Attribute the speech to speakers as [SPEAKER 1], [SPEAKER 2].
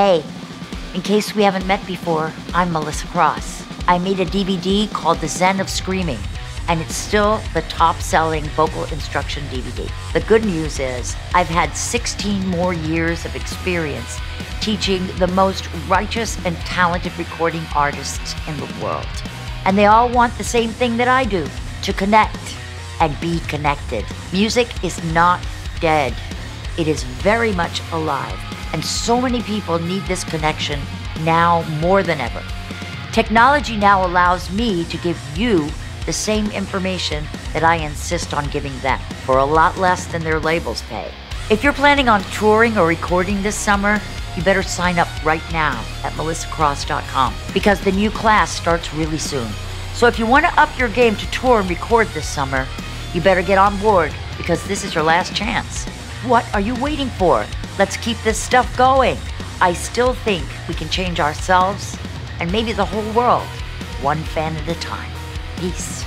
[SPEAKER 1] Hey, in case we haven't met before, I'm Melissa Cross. I made a DVD called The Zen of Screaming, and it's still the top selling vocal instruction DVD. The good news is, I've had 16 more years of experience teaching the most righteous and talented recording artists in the world. And they all want the same thing that I do to connect and be connected. Music is not dead, it is very much alive. And so many people need this connection now more than ever. Technology now allows me to give you the same information that I insist on giving them for a lot less than their labels pay. If you're planning on touring or recording this summer, you better sign up right now at melissacross.com because the new class starts really soon. So if you want to up your game to tour and record this summer, you better get on board because this is your last chance. What are you waiting for? Let's keep this stuff going. I still think we can change ourselves and maybe the whole world one fan at a time. Peace.